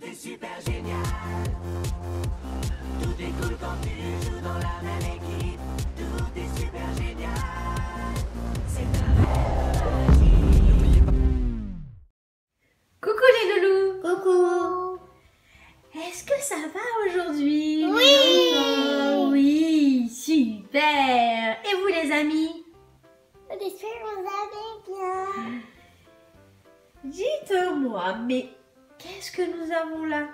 Tout est super génial. Tout est cool quand tu joues dans la même équipe. Tout est super génial. C'est un rêve magique. Coucou les loulous Coucou Est-ce que ça va aujourd'hui? Oui. Oui, super Et vous les amis? J'espère que vous allez bien. Dites-moi, mais qu'est-ce que nous avons là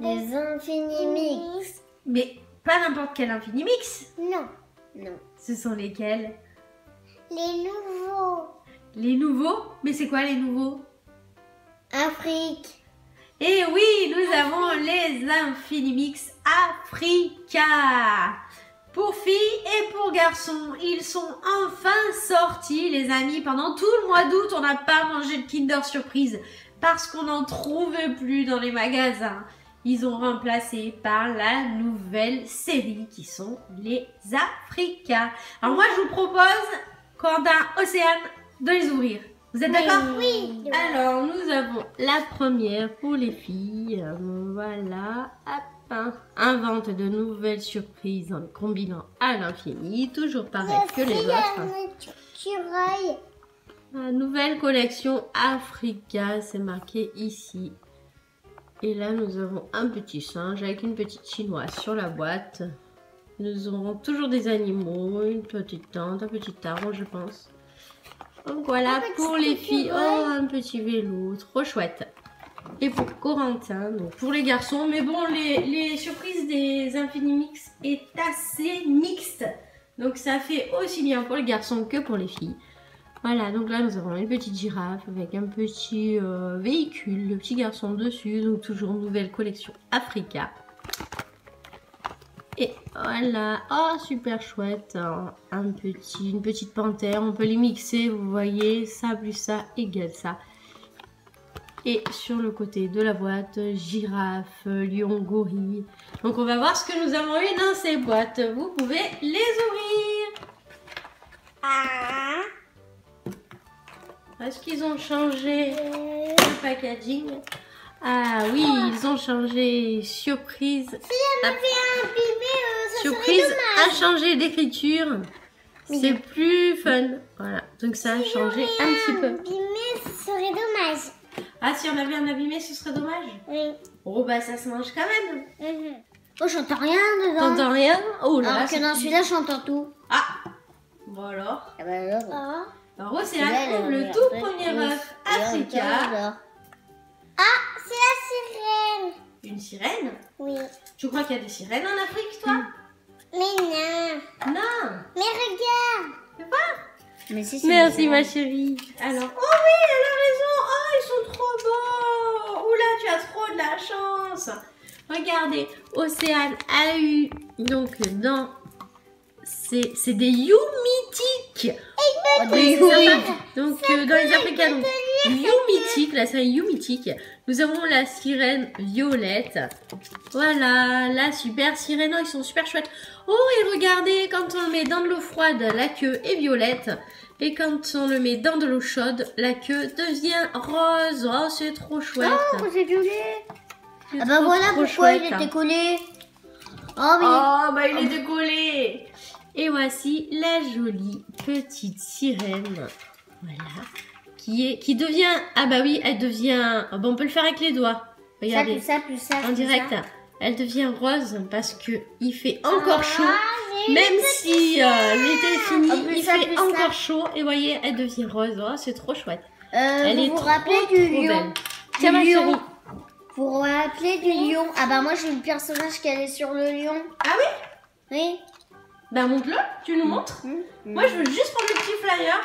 Les Infinimix. Mais pas n'importe quel Infinimix Non. Non. Ce sont lesquels? Les nouveaux. Les nouveaux? Mais c'est quoi les nouveaux? Afrique. Eh oui, nous avons les Infinimix Africa. Pour filles et pour garçons, ils sont enfin sortis, les amis. Pendant tout le mois d'août, on n'a pas mangé de Kinder Surprise parce qu'on n'en trouvait plus dans les magasins. Ils ont remplacé par la nouvelle série qui sont les Africa. Alors moi, je vous propose, Quentin, Océane, de les ouvrir. Vous êtes d'accord Oui. alors, nous avons la première pour les filles. Voilà, hop. hein. Invente de nouvelles surprises en les combinant à l'infini. Toujours pareil que les autres. La nouvelle collection Africa, c'est marqué ici. Et là, nous avons un petit singe avec une petite chinoise sur la boîte. Nous aurons toujours des animaux, une petite tente, un petit arbre, je pense. Donc voilà Un pour les filles. Oh, un petit vélo, trop chouette. Et pour Corentin, donc pour les garçons. Mais bon, les, les surprises des Infinimix est assez mixte. Donc ça fait aussi bien pour les garçons que pour les filles. Voilà, donc là nous avons une petite girafe avec un petit euh, véhicule, le petit garçon dessus, donc toujours nouvelle collection Africa. Et voilà, oh super chouette, hein. un petit, une petite panthère, on peut les mixer, vous voyez, ça plus ça égale ça. Et sur le côté de la boîte, girafe, lion, gorille. Donc on va voir ce que nous avons eu dans ces boîtes. Vous pouvez les ouvrir. Ah. Est-ce qu'ils ont changé le packaging Ah oui, ils ont changé surprise. Si elle m'avait abîmé, euh, ça Surprise serait dommage. a changé d'écriture. C'est plus fun. Voilà, donc ça a changé un petit peu. Abîmé, ce serait dommage. Ah, si on avait un abîmé, ce serait dommage? Oui. Oh bah ça se mange quand même. Mhm. Oh, j'entends rien dedans. T'entends rien? Oh là là. Alors que c'est- dans celui-là, j'entends tout. Ah Bon alors? Ah bah alors. Alors Océane ouvre le tout premier œuf Africa. Ah, c'est la sirène. Une sirène? Oui. Tu crois qu'il y a des sirènes en Afrique, toi? Mais non. Non Mais regarde. C'est pas Mais si, Merci ma chérie. Alors, oh oui, elle a raison. Oh, ils sont trop beaux. Oula, tu as trop de la chance. Regardez, Océane a eu donc dans c'est c'est des You mythiques. Oui, sympa. Donc euh, dans les Africains, mythique, la série You mythique. Nous avons la sirène violette. Voilà, la super sirène. Oh, ils sont super chouettes. Oh, et regardez, quand on le met dans de l'eau froide, la queue est violette. Et quand on le met dans de l'eau chaude, la queue devient rose. Oh, c'est trop chouette. Oh, c'est violet. Ah bah trop, voilà trop pourquoi chouette. il était collé. Oh oui. Oh, bah il est décollé. Et voici la jolie petite sirène. Voilà. Qui est, qui devient, ah bah oui, elle devient, ah bah on peut le faire avec les doigts. ça Regardez, plus ça plus ça. en direct. ça. Elle devient rose parce que il fait encore Ah, chaud. Même si euh, l'été est fini, il ça, fait ça. encore chaud. Et voyez, elle devient rose. Oh, c'est trop chouette. Euh, Elle vous est vous trop, rappelez trop du lion Tiens, ma lion. Vous vous rappelez du lion? Ah bah moi j'ai le personnage qui allait sur le lion. Ah oui? Oui. Ben montre-le, tu nous montres. Mm. Moi, je veux juste prendre le petit flyer.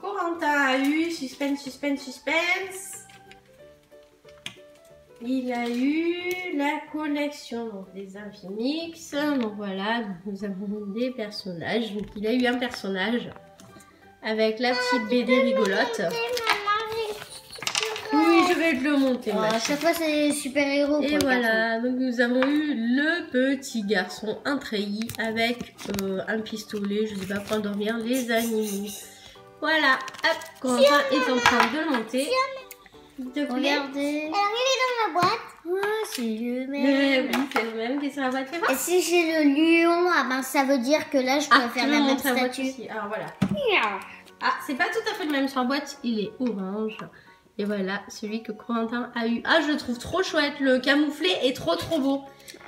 Corentin a eu, suspense, suspense, suspense. Il a eu la collection donc, des Infinix. Donc voilà, nous avons des personnages. Donc il a eu un personnage avec la petite BD rigolote. Oui, je vais te le monter. Oh, à chaque fois c'est des super héros. et voilà, donc nous avons eu le petit garçon, un treillis avec euh, un pistolet, je sais pas pour endormir les animaux. Voilà, hop, Corentin est en train de le monter. Plaît. Regardez. Alors, il est dans ma boîte. c'est le même. oui, c'est le même qui est sur la boîte. Et si j'ai le lion, ah ben ça veut dire que là je peux Ah, faire tu la me même statue. Alors voilà. Ah, c'est pas tout à fait le même sur la boîte, il est orange. Et voilà, celui que Corentin a eu. Ah, je le trouve trop chouette. Le camouflé est trop trop beau.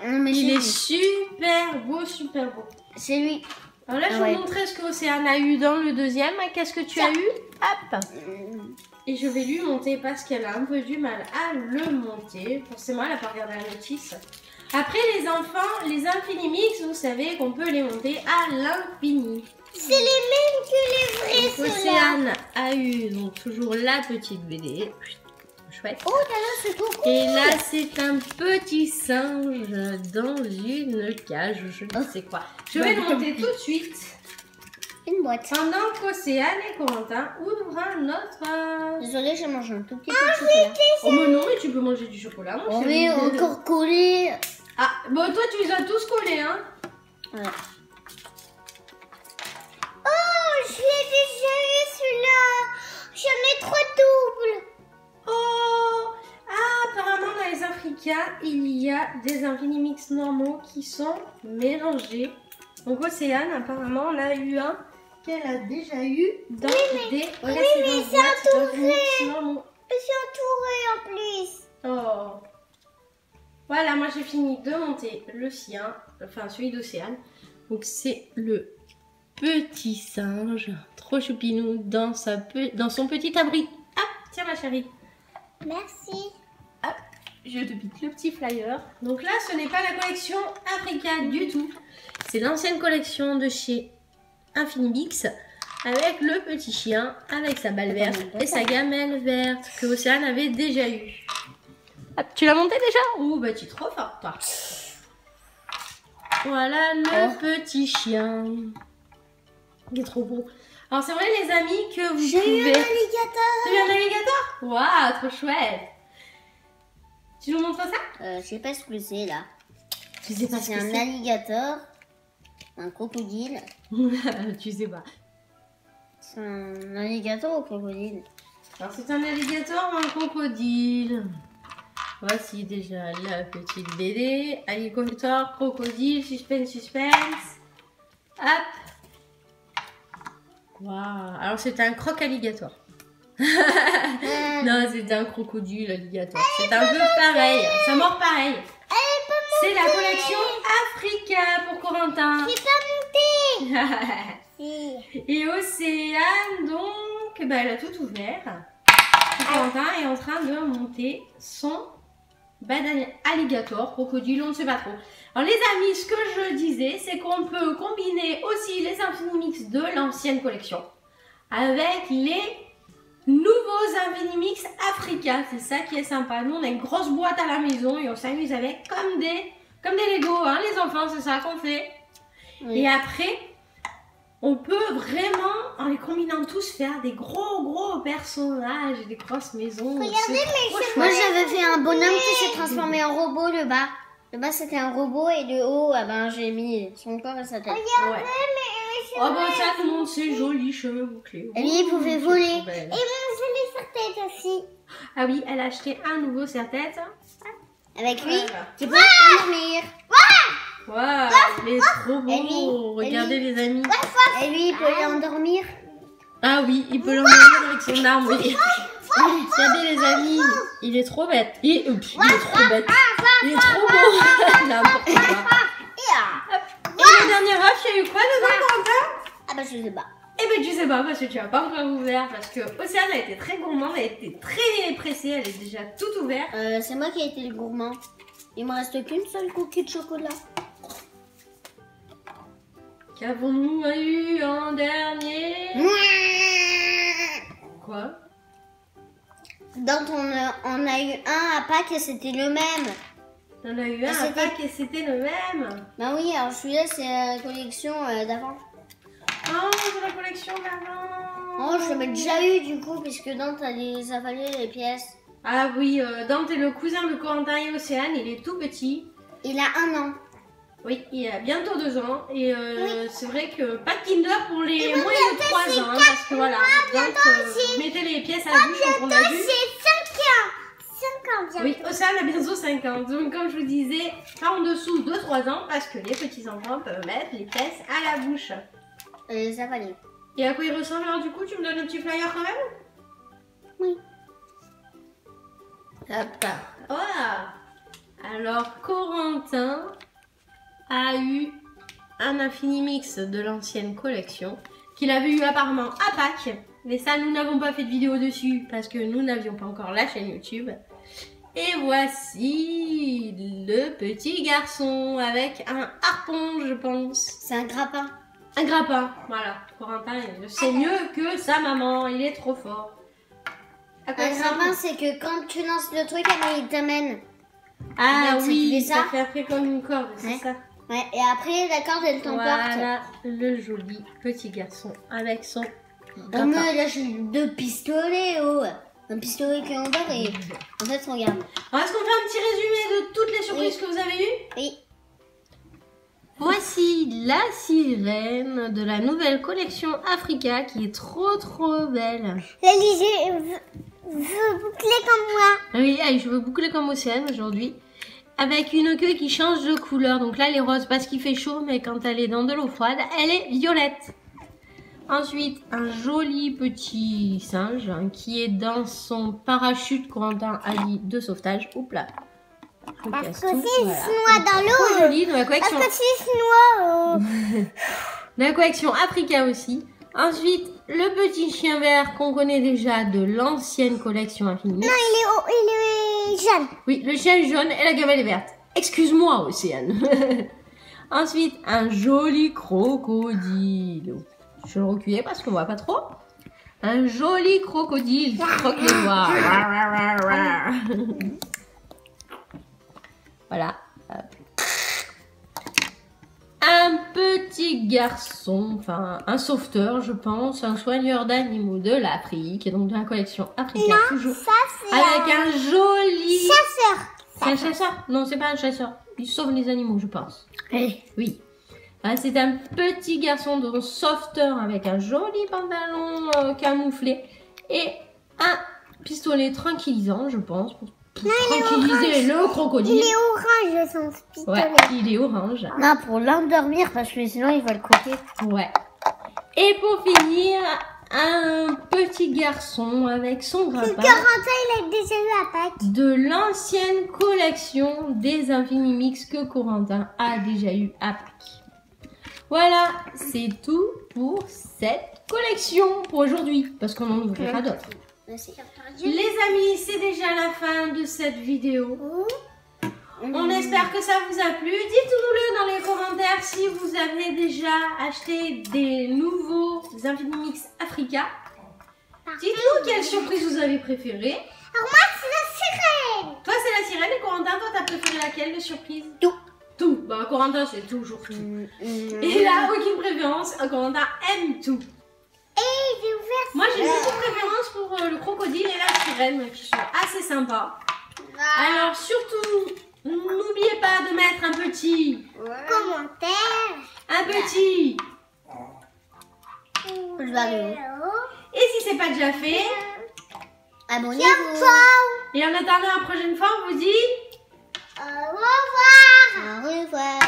Non, mais Il est lui. super beau, super beau. C'est lui. Alors là, je Ah vais ouais. vous montrer ce que Océane a eu dans le deuxième. Qu'est-ce que tu as eu? Hop Et je vais lui monter parce qu'elle a un peu du mal à le monter. Forcément, elle n'a pas regardé la notice. Après, les enfants, les Infinimix, vous savez qu'on peut les monter à l'infini. C'est les mêmes que les vrais. Océane a eu donc toujours la petite BD. Chouette. Oh là là, cool. Et là, c'est un petit singe dans une cage, je ne sais quoi. Je vais le monter tout de suite. Une boîte. Pendant qu'Océane et Corentin ouvrent notre... Désolée, j'ai mangé un tout petit peu de chocolat. Oh mais non, mais tu peux manger du chocolat, Oh chéri. oui, encore collé. Ah, bon toi tu les as tous collés, hein Ouais. Je l'ai déjà eu celui-là. J'en ai trois doubles. Oh Ah, apparemment dans les Africains, il y a des Infinimix normaux qui sont mélangés. Donc Océane, apparemment, on a eu un qu'elle a déjà eu dans des précédentes boîtes d'Infinimix normaux. Je suis entourée en plus. Oh. Voilà, moi j'ai fini de monter le sien, enfin celui d'Océane. Donc c'est le petit singe, trop choupinou, dans, sa pe- dans son petit abri. Ah, tiens ma chérie, Merci. je te pique le petit flyer. Donc là, ce n'est pas la collection Africa du tout. C'est l'ancienne collection de chez Infinibix avec le petit chien, avec sa balle verte et sa gamelle verte que Océane avait déjà eu. Ah, tu l'as monté déjà? Ouh, bah tu es trop forte toi. Voilà le Oh. petit chien. Il est trop beau. Alors c'est vrai les amis que vous J'ai eu pouvez... un alligator. Un alligator? Waouh, trop chouette. Tu nous montres ça? Euh, je sais pas ce que c'est là. Tu sais pas ce C'est que un c'est? alligator, un crocodile. tu sais pas. C'est un alligator ou crocodile? Alors c'est un alligator ou un crocodile? Voici déjà la petite BD. Alligator, crocodile, suspense, suspense. Hop. Waouh. Alors c'est un croc-alligator. Euh, Non, c'est un crocodile alligator. C'est un peu pareil. Ça mord pareil. C'est la collection Africa pour Corentin. C'est pas. Et Océane, donc, bah, elle a tout ouvert. Et Corentin est en train de monter son bad alligator, crocodile, on ne sait pas trop. Alors les amis, ce que je disais, c'est qu'on peut combiner aussi les Infinimix de l'ancienne collection avec les nouveaux Infinimix Africa. C'est ça qui est sympa. Nous, on a une grosse boîte à la maison et on s'amuse avec comme des, comme des Lego, hein, les enfants, c'est ça qu'on fait. Oui. Et après, on peut vraiment, en les combinant tous, faire des gros gros personnages et des grosses maisons. Regardez, trop Moi j'avais fait un bonhomme qui s'est transformé en robot le bas. Le bas c'était un robot et le haut, ah ben, j'ai mis son corps et sa tête. Ouais. Oh bah ça, tout le monde, c'est joli, cheveux bouclés. Et lui, il pouvait voler. Et mon joli serre-tête aussi. Ah oui, elle a acheté un nouveau serre-tête. Avec lui, Voilà. qui peut dormir. Waouh, il est trop beau. Lui, et Regardez les amis. Et lui, il peut l'endormir. Ah oui, il peut l'emmener avec son arme. oui. Regardez les amis, il est trop bête. Il, pff, il est trop bête. Il est trop beau. N'importe quoi. Et le dernier rush, il y a eu quoi dedans, Ah bah je sais pas. Eh ben tu sais pas parce que tu as pas encore ouvert parce que Océane a été très gourmande, elle a été très pressée, elle est déjà tout ouverte. Euh, c'est moi qui ai été le gourmand. Il me reste qu'une seule cookie de chocolat. Qu'avons-nous eu en dernier? Quoi? Dans ton, on a eu un à Pâques et c'était le même. On a eu un à Pâques et c'était le même. Bah oui, alors celui-là c'est la collection euh, d'avant. Oh, de la collection d'avant. Oh, je l'avais déjà eu du coup, puisque dans t'as les avalé les pièces. Ah oui, euh, Dante est le cousin de Corentin et Océane, il est tout petit. Il a un an. Oui, il a bientôt deux ans et euh, c'est vrai que pas de Kinder pour les moins de trois ans hein, parce que voilà, Dante euh, mettait les pièces à la bouche donc on a vu. C'est 5 ans 5 ans Oui, Océane a bientôt 5 ans. Donc, comme je vous disais, pas en dessous de 3 ans parce que les petits-enfants peuvent mettre les pièces à la bouche. Euh, ça va aller. Et à quoi il ressemble alors du coup Tu me donnes un petit flyer quand même? Oui. Hop. Voilà. Alors, Corentin a eu un Infini Mix de l'ancienne collection qu'il avait eu apparemment à Pâques. Mais ça, nous n'avons pas fait de vidéo dessus parce que nous n'avions pas encore la chaîne YouTube. Et voici le petit garçon avec un harpon, je pense. C'est un grappin. Un grappin, voilà. Corentin, il sait mieux que sa maman, il est trop fort. Un il grappin, c'est que quand tu lances le truc, eh ben, il t'amène. Ah oui, ça. ça. fait après comme une corde, c'est Ouais. ça. Ouais, et après, la corde, elle t'emporte. Voilà le joli petit garçon avec son Oh, mais là, j'ai deux pistolets, oh. Un pistolet qui est en bas et en fait, regarde. Alors, est-ce qu'on fait un petit résumé de toutes les surprises Oui. que vous avez eues Oui. Voici la sirène de la nouvelle collection Africa qui est trop trop belle. L'Elysée veut, veut boucler comme moi. Ah Oui, ah, je veux boucler comme Océane aujourd'hui. Avec une queue qui change de couleur. Donc là, elle est rose parce qu'il fait chaud, mais quand elle est dans de l'eau froide, elle est violette. Ensuite, un joli petit singe hein, qui est dans son parachute, Corentin a dit, de sauvetage. Oups là. Je Parce que tout, s'il voilà. se noie dans l'eau. joli, dans la collection, Parce que s'il se noie, oh. dans la collection Africa aussi. Ensuite, le petit chien vert qu'on connaît déjà de l'ancienne collection Infinity. Non, il est, haut- il est jeune. Oui, le chien est jaune et la gamelle est verte. Excuse-moi, Océane. Ensuite, un joli crocodile. Je le reculer parce qu'on voit pas trop. Un joli crocodile qui croque les doigts. voilà. Un petit garçon, enfin un sauveteur, je pense, un soigneur d'animaux de l'Afrique, et donc de la collection Africa toujours. Ça, c'est Avec un joli chasseur. c'est un chasseur Non, c'est pas un chasseur. Il sauve les animaux, je pense. Oui. Oui. Ah, c'est un petit garçon de sauveteur avec un joli pantalon euh, camouflé et un pistolet tranquillisant, je pense, pour, pour tranquilliser le crocodile. Il est orange, son pistolet. Ouais, il est orange. Non, pour l'endormir, parce que sinon, il va le croquer. Ouais. Et pour finir, un petit garçon avec son Corentin, il a déjà eu à Pâques. de l'ancienne collection des Infini Mix que Corentin a déjà eu à Pâques. Voilà, c'est tout pour cette collection pour aujourd'hui, parce qu'on en ouvrira d'autres. Les amis, c'est déjà la fin de cette vidéo. On espère que ça vous a plu. Dites-nous-le dans les commentaires si vous avez déjà acheté des nouveaux Infinimix Africa. Dites-nous quelle surprise vous avez préférée. Alors moi, c'est la sirène. Toi, c'est la sirène et Corentin, toi, t'as préféré laquelle de surprise? Tout. Tout. Bah, Corentin, c'est toujours tout. Et Il a aucune préférence. Corentin aime tout. J'ai ouvert Moi, j'ai beaucoup de préférence pour euh, le crocodile et la sirène qui sont assez sympas. Alors, surtout, n'oubliez pas de mettre un petit, commentaire. un petit. Aller Et si c'est pas déjà fait, Abonnez-vous. et en attendant la prochaine fois, on vous dit Au revoir. Au revoir.